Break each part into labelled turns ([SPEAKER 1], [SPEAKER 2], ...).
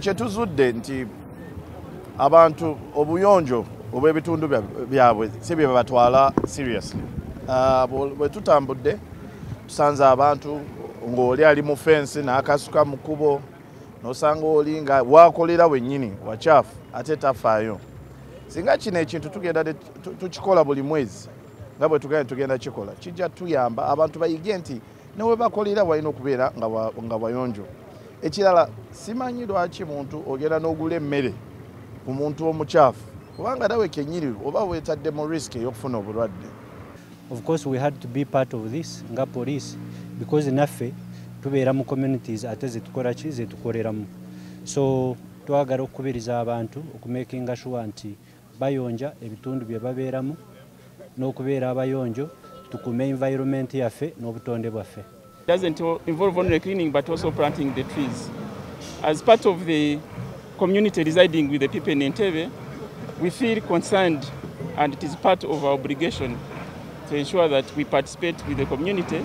[SPEAKER 1] kyetuzudde nti abantu obuyonjo obw'ebitundu byabwe si bye batwala seriously. Uh, bwe tutambudde tusanze abantu ng'oli ali mu fensi n'akasuka mu kkubo n'osanga oli nga wakolera wennyini wakyafu ate tafaayo. Singa kino ekintu tugenda tukikola buli mwezi nga bwe tugenda tugenda kikola kijja tuyamba abantu bayige nti newe bakolera walina okubeera nga wayonjo ekirala simanyi lwaki muntu ogenda n'ogula emmere ku muntu omukyafu kubanga nawe kenyini oba weetadde mu risk ey'okufuna obulwadde.
[SPEAKER 2] Of course we had to be part of this nga police because naffe tubeera mu communities ate zetukola ki? Zetukoleramu so twagala okukubiriza abantu okumakinga sure nti bayonja ebitundu bye babeeramu n'okubeera abayonjo tukume environment yaffe n'obutonde bwaffe
[SPEAKER 3] doesn't involve only cleaning but also planting the trees. As part of the community residing with the people in Entebbe we feel concerned and it is part of our obligation to ensure that we participate with the community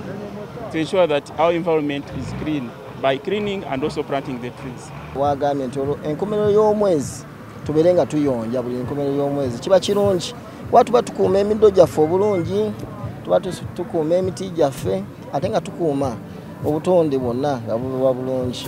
[SPEAKER 3] to ensure that our environment is clean by cleaning and also planting the trees.
[SPEAKER 4] wagambye nti enkomerero y'omwezi tubeere nga tuyonja buli enkomerero y'omwezi. Kiba kirungi. Kuba tuba emiddo gyaffe obulungi tuba tukuuma emiti gyaffe ate nga tukuuma obutonde bwonna nga buba bulungi.